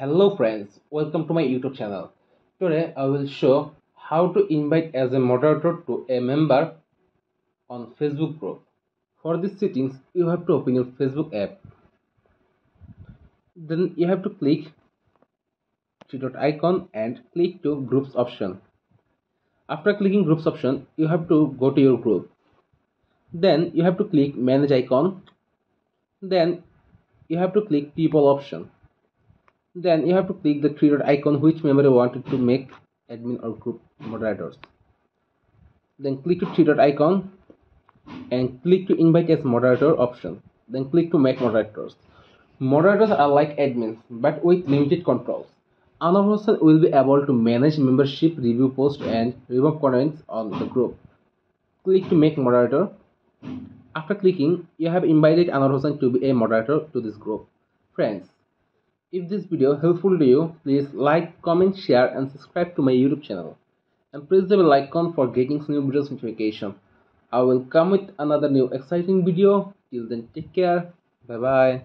Hello friends, welcome to my YouTube channel. Today I will show how to invite as a moderator to a member on Facebook group. For these settings, you have to open your Facebook app. Then you have to click three dot icon and click to groups option. After clicking groups option, you have to go to your group. Then you have to click manage icon. Then you have to click people option then you have to click the three dot icon which member you wanted to make admin or group moderators. Then click to three dot icon and click to invite as moderator option. Then click to make moderators. Moderators are like admins but with limited controls. Another person will be able to manage membership review posts and remove comments on the group. Click to make moderator. After clicking you have invited another person to be a moderator to this group. Friends if this video helpful to you, please like, comment, share and subscribe to my YouTube channel. And press the bell icon for getting new videos notification. I will come with another new exciting video. Till then take care. Bye bye.